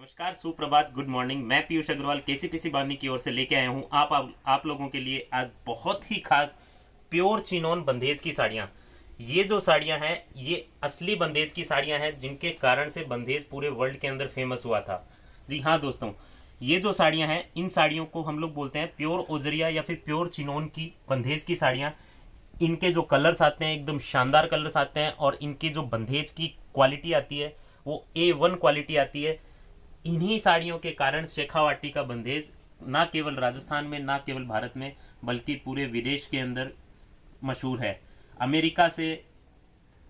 नमस्कार सुप्रभात good morning मैं पीयूष अग्रवाल केसीपीसी बांधनी की ओर से लेके आया हूँ। आप, आप आप लोगों के लिए आज बहुत ही खास प्योर चिनोन बंदेज की साड़ियाँ। ये जो साड़ियाँ हैं ये असली बंदेज की साड़ियाँ हैं जिनके कारण से बंदेज पूरे वर्ल्ड के अंदर फ़ेमस हुआ था। जी हाँ दोस्तों ये जो साड़ियाँ हैं इन साड़ियों को हम लोग बोलते हैं प्योर ओजरिया या फिर प्योर चिनोन की बंदेज की साड़ियाँ। इनके जो कलर्स आते हैं एकदम शानदार कलर्स आते हैं और इनकी जो बंदेज की क्वालिटी आती है वो ए वन क्वालिटी आती है। इन्हीं साड़ियों के कारण शेखावाटी का बंदेज ना केवल राजस्थान में, ना केवल भारत में, बल्कि पूरे विदेश के अंदर मशहूर है। अमेरिका से,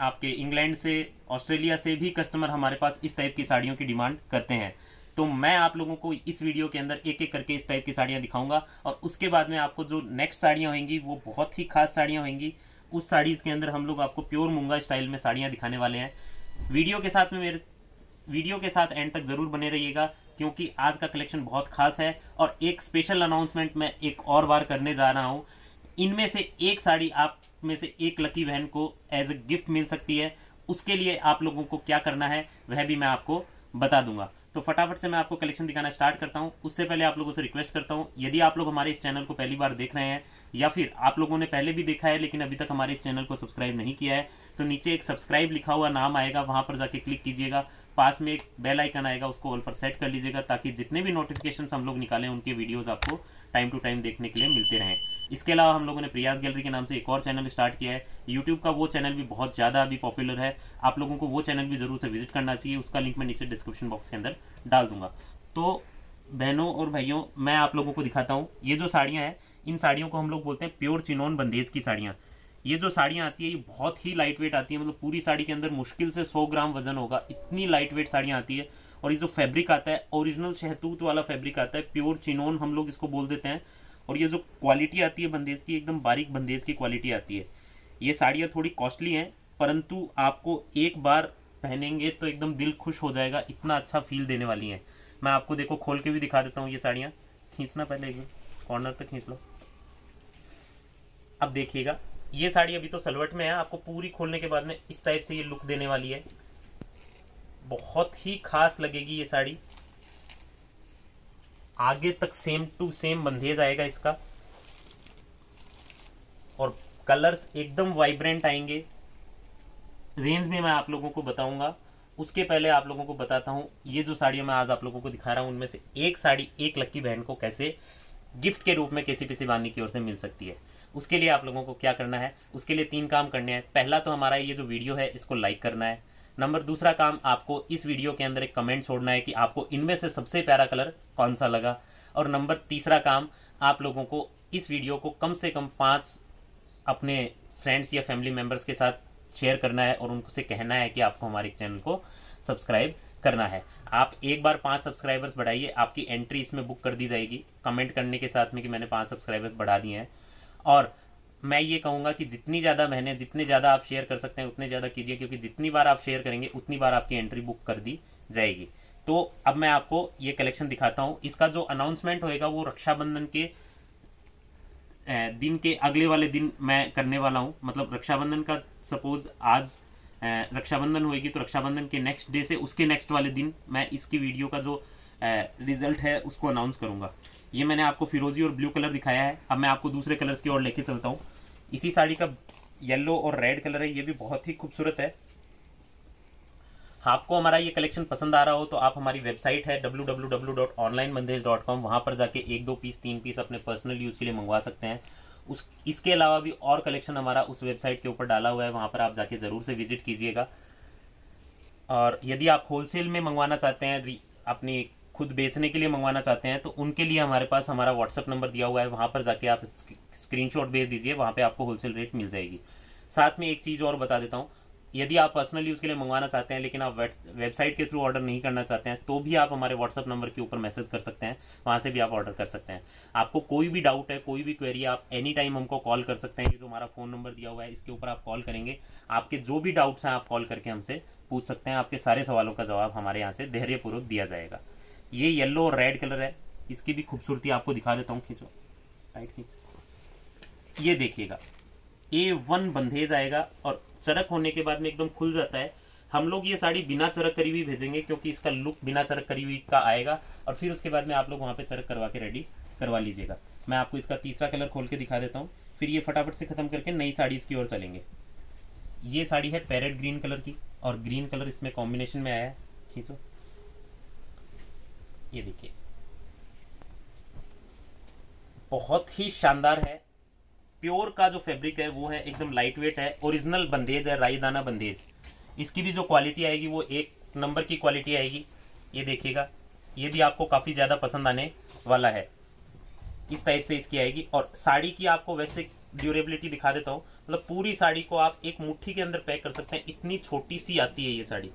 आपके इंग्लैंड से, ऑस्ट्रेलिया से भी कस्टमर हमारे पास इस टाइप की साड़ियों की डिमांड करते हैं। तो मैं आप लोगों को इस वीडियो के अंदर एक एक करके इस टाइप की साड़ियाँ दिखाऊँगा और उसके बाद में आपको जो नेक्स्ट साड़ियाँ होंगी, वो बहुत ही खास साड़ियाँ होंगी। उस साड़ीज के अंदर हम लोग आपको प्योर मूँगा स्टाइल में साड़ियाँ दिखाने वाले हैं। वीडियो के साथ में मेरे वीडियो के साथ एंड तक ज़रूर बने रहिएगा, क्योंकि आज का कलेक्शन बहुत खास है और एक स्पेशल अनाउंसमेंट मैं एक और बार करने जा रहा हूँ। इनमें से एक साड़ी आप में से एक लकी बहन को एज ए गिफ्ट मिल सकती है। उसके लिए आप लोगों को क्या करना है, वह भी मैं आपको बता दूँगा। तो फटाफट से मैं आपको कलेक्शन दिखाना स्टार्ट करता हूँ। उससे पहले आप लोगों से रिक्वेस्ट करता हूँ, यदि आप लोग हमारे इस चैनल को पहली बार देख रहे हैं, या फिर आप लोगों ने पहले भी देखा है, लेकिन अभी तक हमारे इस चैनल को सब्सक्राइब नहीं किया है तो नीचे एक सब्सक्राइब लिखा हुआ नाम आएगा, वहाँ पर जाके क्लिक कीजिएगा। पास में एक बेल आइकन आएगा, उसको ऑल पर सेट कर लीजिएगा, ताकि जितने भी नोटिफिकेशन हम लोग निकालें, उनके वीडियोज़ आपको टाइम टू टाइम देखने के लिए मिलते रहें। इसके अलावा हम लोगों ने प्रयास गैलरी के नाम से एक और चैनल स्टार्ट किया है। यूट्यूब का वो चैनल भी बहुत ज़्यादा अभी पॉपुलर है। आप लोगों को वो चैनल भी ज़रूर से विज़िट करना चाहिए। उसका लिंक मैं नीचे डिस्क्रिप्शन बॉक्स के अंदर डाल दूँगा। तो बहनों और भाइयों, मैं आप लोगों को दिखाता हूँ। ये जो साड़ियाँ हैं, इन साड़ियों को हम लोग बोलते हैं प्योर चिनोन बंदेज की साड़ियाँ। ये जो साड़ियाँ आती है, ये बहुत ही लाइट वेट आती है। मतलब पूरी साड़ी के अंदर मुश्किल से 100 ग्राम वज़न होगा। इतनी लाइट वेट साड़ियाँ आती है और ये जो फैब्रिक आता है ओरिजिनल शहतूत वाला फैब्रिक आता है प्योर चिनोन हम लोग इसको बोल देते हैं। और ये जो क्वालिटी आती है बंदेज की, एकदम बारीक बंदेज की क्वालिटी आती है। ये साड़ियाँ थोड़ी कॉस्टली हैं, परंतु आपको एक बार पहनेंगे तो एकदम दिल खुश हो जाएगा, इतना अच्छा फील देने वाली है। मैं आपको देखो, खोल के भी दिखा देता हूँ ये साड़ियाँ। खींचना पहले एक कॉर्नर तक खींच लो। अब देखिएगा ये साड़ी अभी तो सलवट में है, आपको पूरी खोलने के बाद में इस टाइप से ये लुक देने वाली है। बहुत ही खास लगेगी ये साड़ी। आगे तक सेम टू सेम बंधेज आएगा इसका। और कलर्स एकदम वाइब्रेंट आएँगे। रेंज में मैं आप लोगों को बताऊँगा। उसके पहले आप लोगों को बताता हूँ, ये जो साड़ियाँ मैं आज आप लोगों को दिखा रहा हूँ, उनमें से एक साड़ी एक लक्की बहन को कैसे गिफ्ट के रूप में किसी किसी बांधनी की ओर से मिल सकती है। उसके लिए आप लोगों को क्या करना है? उसके लिए तीन काम करने हैं। पहला तो हमारा ये जो वीडियो है, इसको लाइक करना है। नंबर दूसरा काम, आपको इस वीडियो के अंदर एक कमेंट छोड़ना है कि आपको इनमें से सबसे प्यारा कलर कौन सा लगा। और नंबर तीसरा काम, आप लोगों को इस वीडियो को कम से कम पाँच अपने फ्रेंड्स या फैमिली मेंबर्स के साथ शेयर करना है और उनसे कहना है कि आपको हमारे चैनल को सब्सक्राइब करना है। आप एक बार पाँच सब्सक्राइबर्स बढ़ाइए, आपकी एंट्री इसमें बुक कर दी जाएगी। कमेंट करने के साथ में कि मैंने पाँच सब्सक्राइबर्स बढ़ा दिए हैं। और मैं ये कहूँगा कि जितनी ज़्यादा महीने जितने ज़्यादा आप शेयर कर सकते हैं, उतने ज़्यादा कीजिए, क्योंकि जितनी बार आप शेयर करेंगे, उतनी बार आपकी एंट्री बुक कर दी जाएगी। तो अब मैं आपको ये कलेक्शन दिखाता हूँ। इसका जो अनाउंसमेंट होएगा वो रक्षाबंधन के दिन के अगले वाले दिन मैं करने वाला हूँ। मतलब रक्षाबंधन का सपोज़ आज रक्षाबंधन होएगी तो रक्षाबंधन के नेक्स्ट डे से उसके नेक्स्ट वाले दिन मैं इसकी वीडियो का जो रिज़ल्ट है, उसको अनाउंस करूँगा। ये मैंने आपको फिरोजी और ब्लू कलर दिखाया है। अब मैं आपको दूसरे कलर्स की ओर लेके चलता हूँ। इसी साड़ी का येलो और रेड कलर है, ये भी बहुत ही खूबसूरत है। आपको हमारा ये कलेक्शन पसंद आ रहा हो तो आप हमारी वेबसाइट है www.onlinemandesh.com वहाँ पर जाके एक दो पीस तीन पीस अपने पर्सनल यूज़ के लिए मंगवा सकते हैं। उस, इसके अलावा भी और कलेक्शन हमारा उस वेबसाइट के ऊपर डाला हुआ है। वहाँ पर आप जाके ज़रूर से विज़िट कीजिएगा। और यदि आप होलसेल में मंगवाना चाहते हैं अपनी खुद बेचने के लिए मंगवाना चाहते हैं तो उनके लिए हमारे पास हमारा व्हाट्सअप नंबर दिया हुआ है, वहाँ पर जाके आप स्क्रीनशॉट भेज दीजिए, वहाँ पे आपको होलसेल रेट मिल जाएगी। साथ में एक चीज़ और बता देता हूँ, यदि आप पर्सनल यूज़ के लिए मंगवाना चाहते हैं, लेकिन आप वेबसाइट के थ्रू ऑर्डर नहीं करना चाहते हैं तो भी आप हमारे व्हाट्सअप नंबर के ऊपर मैसेज कर सकते हैं, वहाँ से भी आप ऑर्डर कर सकते हैं। आपको कोई भी डाउट है, कोई भी क्वेरी आप एनी टाइम हमको कॉल कर सकते हैं, ये जो हमारा फ़ोन नंबर दिया हुआ है, इसके ऊपर आप कॉल करेंगे। आपके जो भी डाउट्स हैं, आप कॉल करके हमसे पूछ सकते हैं, आपके सारे सवालों का जवाब हमारे यहाँ से धैर्यपूर्वक दिया जाएगा। ये येलो और रेड कलर है। इसकी भी खूबसूरती आपको दिखा देता हूँ, खींचो। राइट खींच। ये देखिएगा। ए वन बंधेज आएगा और चरक होने के बाद में एकदम खुल जाता है। हम लोग ये साड़ी बिना चरक करी हुई भेजेंगे क्योंकि इसका लुक बिना चरक करी हुई का आएगा और फिर उसके बाद में आप लोग वहाँ पे चरक करवा के रेडी करवा लीजिएगा। मैं आपको इसका तीसरा कलर खोल के दिखा देता हूँ। फिर ये फटाफट से खत्म करके नई साड़ी इसकी ओर चलेंगे। ये साड़ी है पैरेट ग्रीन कलर की और ग्रीन कलर इसमें कॉम्बिनेशन में आया है। खींचो। ये देखिए। बहुत ही शानदार है। प्योर का जो फैब्रिक है, वो है एकदम लाइट वेट है ओरिजिनल बंदेज है राई दाना बंदेज। इसकी भी जो क्वालिटी आएगी, वो एक नंबर की क्वालिटी आएगी। ये देखिएगा, ये भी आपको काफ़ी ज़्यादा पसंद आने वाला है। इस टाइप से इसकी आएगी और साड़ी की आपको वैसे ड्यूरेबिलिटी दिखा देता हूँ। मतलब पूरी साड़ी को आप एक मुट्ठी के अंदर पैक कर सकते हैं। इतनी छोटी सी आती है ये साड़ी।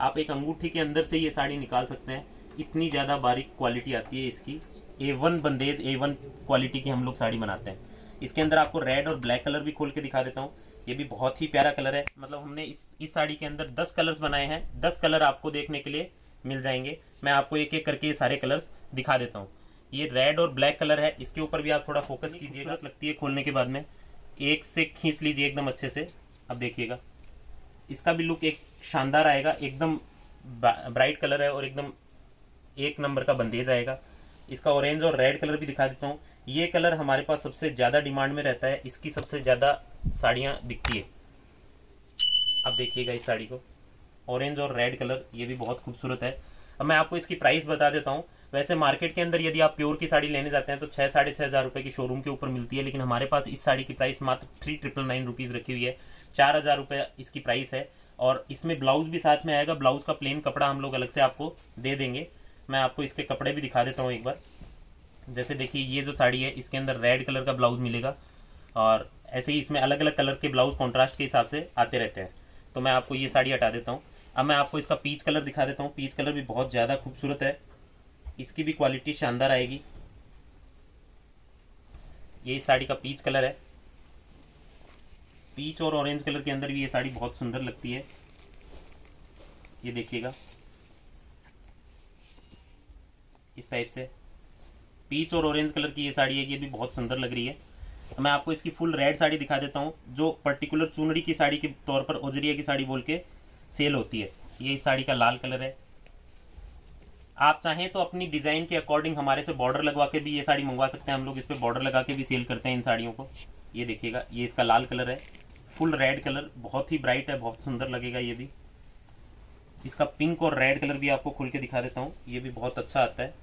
आप एक अंगूठी के अंदर से ये साड़ी निकाल सकते हैं। इतनी ज़्यादा बारीक क्वालिटी आती है इसकी। A one bandhej A one quality की हम लोग साड़ी बनाते हैं। इसके अंदर आपको रेड और ब्लैक कलर भी खोल के दिखा देता हूँ। ये भी बहुत ही प्यारा कलर है। मतलब हमने इस इस साड़ी के अंदर दस कलर्स बनाए हैं। दस कलर आपको देखने के लिए मिल जाएँगे। मैं आपको एक एक करके ये सारे कलर्स दिखा देता हूँ। ये रेड और ब्लैक कलर है। इसके ऊपर भी आप थोड़ा फोकस कीजिए ज़रूरत लगती है खोलने के बाद में। एक से खींच लीजिए एकदम अच्छे से। अब देखिएगा। इसका भी लुक एक शानदार आएगा। एकदम ब्राइट कलर है और एकदम एक नंबर का बंदेज आएगा। इसका ऑरेंज और रेड कलर भी दिखा देता हूँ। ये कलर हमारे पास सबसे ज़्यादा डिमांड में रहता है। इसकी सबसे ज़्यादा साड़ियाँ बिकती है। आप देखिएगा इस साड़ी को। ऑरेंज और रेड कलर ये भी बहुत खूबसूरत है। अब मैं आपको इसकी प्राइस बता देता हूँ। वैसे मार्केट के अंदर यदि आप प्योर की साड़ी लेने जाते हैं तो छह, साढ़े छह हज़ार रुपए की शोरूम के ऊपर मिलती है। लेकिन हमारे पास इस साड़ी की प्राइस मात्र थ्री ट्रिपल नाइन रुपीज़ रखी हुई है। चार हज़ार रुपए इसकी प्राइस है। और इसमें ब्लाउज भी साथ में आएगा। ब्लाउज का प्लेन कपड़ा हम लोग अलग से आपको दे देंगे। मैं आपको इसके कपड़े भी दिखा देता हूँ एक बार। जैसे देखिए, ये जो साड़ी है, इसके अंदर रेड कलर का ब्लाउज मिलेगा और ऐसे ही इसमें अलग अलग कलर के ब्लाउज कॉन्ट्रास्ट के हिसाब से आते रहते हैं। तो मैं आपको ये साड़ी हटा देता हूँ। अब मैं आपको इसका पीच कलर दिखा देता हूँ। पीच कलर भी बहुत ज़्यादा खूबसूरत है। इसकी भी क्वालिटी शानदार आएगी। ये इस साड़ी का पीच कलर है। पीच और ऑरेंज कलर के अंदर भी ये साड़ी बहुत सुंदर लगती है। ये देखिएगा। इस टाइप से। पीच और ऑरेंज कलर की ये साड़ी है, ये भी बहुत सुंदर लग रही है। मैं आपको इसकी फुल रेड साड़ी दिखा देता हूँ, जो पर्टिकुलर चुनरी की साड़ी के तौर पर ओजरिया की साड़ी बोल के सेल होती है। ये इस साड़ी का लाल कलर है। आप चाहें तो अपनी डिज़ाइन के अकॉर्डिंग हमारे से बॉर्डर लगवा के भी ये साड़ी मंगवा सकते हैं। हम लोग इस पर बॉर्डर लगा के भी सेल करते हैं इन साड़ियों को। ये देखिएगा, ये इसका लाल कलर है। फुल रेड कलर बहुत ही ब्राइट है, बहुत सुंदर लगेगा ये भी। इसका पिंक और रेड कलर भी आपको खुल के दिखा देता हूँ। ये भी बहुत अच्छा आता है।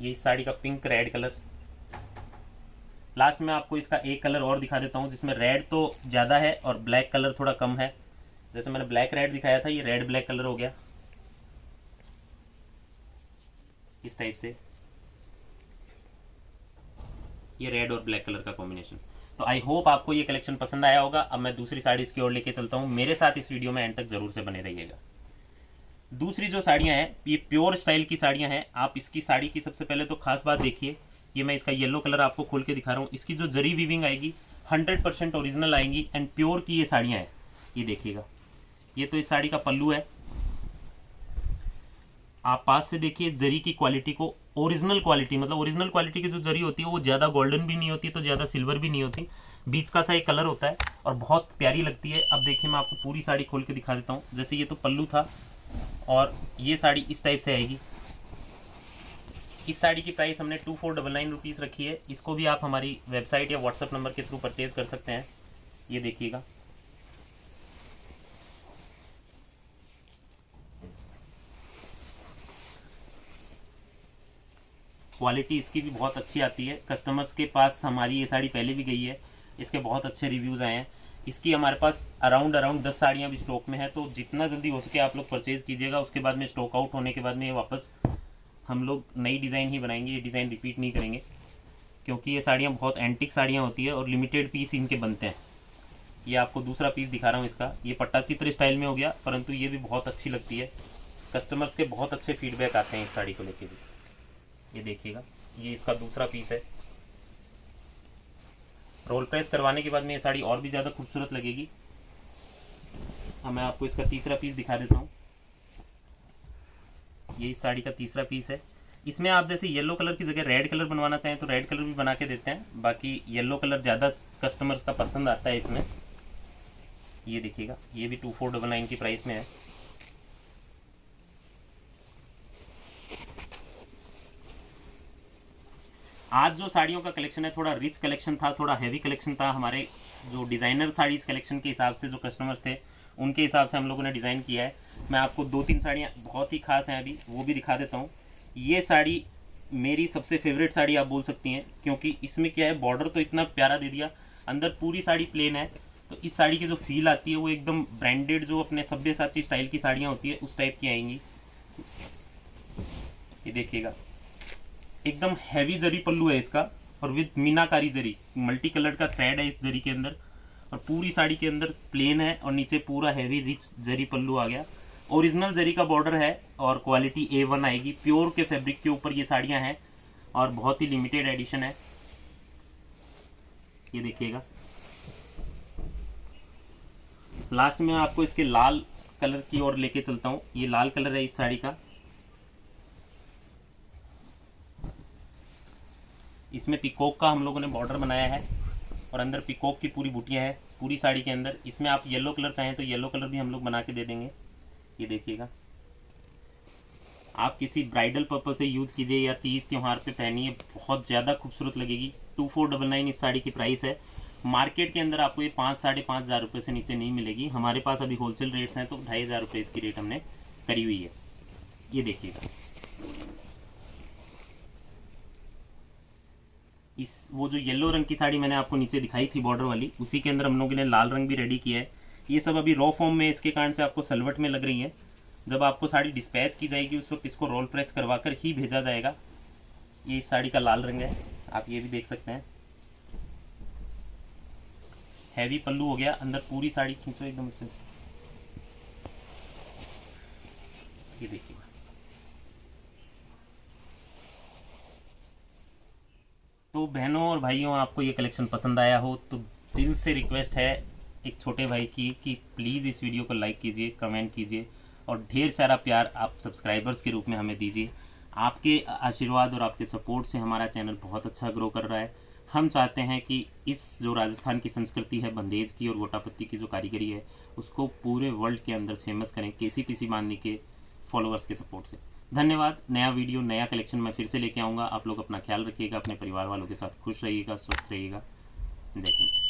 ये इस साड़ी का पिंक रेड कलर लास्ट में आपको इसका एक कलर और दिखा देता हूँ, जिसमें रेड तो ज़्यादा है और ब्लैक कलर थोड़ा कम है। जैसे मैंने ब्लैक रेड दिखाया था, ये रेड ब्लैक कलर हो गया। इस टाइप से। ये रेड और ब्लैक कलर का कॉम्बिनेशन तो आई होप आपको ये कलेक्शन पसंद आया होगा। अब मैं दूसरी साड़ी इसकी ओर लेके चलता हूँ। मेरे साथ इस वीडियो में एंड तक ज़रूर से बने रहिएगा। दूसरी जो साड़ियाँ हैं, ये प्योर स्टाइल की साड़ियाँ हैं। आप इसकी साड़ी की सबसे पहले तो खास बात देखिए। ये मैं इसका येलो कलर आपको खोल के दिखा रहा हूँ। इसकी जो जरी वीविंग आएगी हंड्रेड परसेंट ओरिजिनल आएँगी एंड प्योर की ये साड़ियाँ हैं। ये देखिएगा। ये तो इस साड़ी का पल्लू है। आप पास से देखिए, जरी की क्वालिटी को ओरिजिनल क्वालिटी मतलब ओरिजिनल क्वालिटी की जो जरी होती है, वो ज़्यादा गोल्डन भी नहीं होती तो ज़्यादा सिल्वर भी नहीं होती। बीच का सा एक कलर होता है और बहुत प्यारी लगती है। अब देखिए, मैं आपको पूरी साड़ी खोल के दिखा देता हूँ। जैसे ये तो पल्लू था और ये साड़ी इस टाइप से आएगी। इस साड़ी की प्राइस हमने two four double nine rupees रखी है। इसको भी आप हमारी वेबसाइट या व्हाट्सएप नंबर के थ्रू परचेज कर सकते हैं। ये देखिएगा। क्वालिटी इसकी भी बहुत अच्छी आती है। कस्टमर्स के पास हमारी ये साड़ी पहले भी गई है। इसके बहुत अच्छे रिव्यूज़ आए हैं। इसकी हमारे पास अराउंड अराउंड दस साड़ियाँ भी स्टॉक में है तो जितना जल्दी हो सके आप लोग परचेज कीजिएगा। उसके बाद में स्टॉक आउट होने के बाद में वापस हम लोग नई डिज़ाइन ही बनाएँगे। ये डिज़ाइन रिपीट नहीं करेंगे, क्योंकि ये साड़ियाँ बहुत एंटिक साड़ियाँ होती है और लिमिटेड पीस इनके बनते हैं। ये आपको दूसरा पीस दिखा रहा हूँ इसका। ये पट्टा चित्र स्टाइल में हो गया, परंतु ये भी बहुत अच्छी लगती है। कस्टमर्स के बहुत अच्छे फीडबैक आते हैं इस साड़ी को लेके भी। ये देखिएगा। ये इसका दूसरा पीस है। रोल प्रेस करवाने के बाद में ये साड़ी और भी ज़्यादा खूबसूरत लगेगी। अब मैं आपको इसका तीसरा पीस दिखा देता हूँ। ये इस साड़ी का तीसरा पीस है। इसमें आप जैसे येलो कलर की जगह रेड कलर बनवाना चाहें तो रेड कलर भी बना के देते हैं। बाकी येलो कलर ज़्यादा कस्टमर्स का पसंद आता है इसमें। ये देखिएगा। ये भी टू फोर डबल नाइन की प्राइस में है। आज जो साड़ियों का कलेक्शन है, थोड़ा रिच कलेक्शन था, थोड़ा हैवी कलेक्शन था। हमारे जो डिज़ाइनर साड़ीज कलेक्शन के हिसाब से जो कस्टमर्स थे, उनके हिसाब से हम लोगों ने डिज़ाइन किया है। मैं आपको दो तीन साड़ियाँ बहुत ही खास हैं अभी, वो भी दिखा देता हूँ। ये साड़ी मेरी सबसे फेवरेट साड़ी आप बोल सकती हैं, क्योंकि इसमें क्या है बॉर्डर तो इतना प्यारा दे दिया, अंदर पूरी साड़ी प्लेन है। तो इस साड़ी की जो फील आती है, वो एकदम ब्रांडेड जो अपने सभ्य साची स्टाइल की साड़ियाँ होती है, उस टाइप की आएँगी। ये देखिएगा। एकदम हैवी जरी पल्लू है इसका, और with meenakari zari multi colour का थ्रेड है इस जरी के अंदर, और पूरी साड़ी के अंदर प्लेन है, और नीचे पूरा हैवी रिच जरी पल्लू आ गया। ओरिजिनल जरी का बॉर्डर है, और क्वालिटी ए वन आएगी। प्योर के फैब्रिक के ऊपर ये साड़ियाँ हैं, और बहुत ही लिमिटेड एडिशन है। ये देखिएगा। लास्ट में आपको इसके लाल कलर की ओर लेके चलता हूँ। ये लाल कलर है इस साड़ी का। इसमें पिकॉक का हम लोगों ने बॉर्डर बनाया है और अंदर पिकॉक की पूरी बूटियाँ हैं, पूरी साड़ी के अंदर। इसमें आप येलो कलर चाहें तो येलो कलर भी हम लोग बना के दे देंगे। ये देखिएगा। आप किसी ब्राइडल पर्पज से यूज़ कीजिए या तीज त्यौहार पे पहनिए, बहुत ज़्यादा खूबसूरत लगेगी। टू फोर डबल नाइन इस साड़ी की प्राइस है। मार्केट के अंदर आपको ये पाँच, साढ़े पाँच हज़ार रुपये से नीचे नहीं मिलेगी। हमारे पास अभी होलसेल रेट्स हैं तो ढाई हज़ार रुपये इसकी रेट हमने करी हुई है। ये देखिएगा। इस, वो जो येलो रंग की साड़ी मैंने आपको नीचे दिखाई थी बॉर्डर वाली, उसी के अंदर हम लोगों ने लाल रंग भी रेडी किया है। ये सब अभी रॉ फॉर्म में इसके कारण से आपको सलवट में लग रही है। जब आपको साड़ी डिस्पैच की जाएगी, उस वक्त इसको रोल प्रेस करवा कर ही भेजा जाएगा। ये इस साड़ी का लाल रंग है, आप ये भी देख सकते हैं। हैवी पल्लू हो गया, अंदर पूरी साड़ी खींचो एकदम अच्छे से। ये देखिए। तो बहनों और भाइयों, आपको ये कलेक्शन पसंद आया हो तो दिल से रिक्वेस्ट है एक छोटे भाई की कि प्लीज़ इस वीडियो को लाइक कीजिए कमेंट कीजिए और ढेर सारा प्यार आप सब्सक्राइबर्स के रूप में हमें दीजिए। आपके आशीर्वाद और आपके सपोर्ट से हमारा चैनल बहुत अच्छा ग्रो कर रहा है। हम चाहते हैं कि इस जो राजस्थान की संस्कृति है, बंदेज की और गोटापत्ती की जो कारीगरी है, उसको पूरे वर्ल्ड के अंदर फ़ेमस करें के सी पी सी बांधने के फॉलोअर्स के सपोर्ट से। धन्यवाद। नया वीडियो, नया कलेक्शन मैं फिर से लेके आऊँगा। आप लोग अपना ख्याल रखिएगा, अपने परिवार वालों के साथ खुश रहिएगा, स्वस्थ रहिएगा। जय हिंद।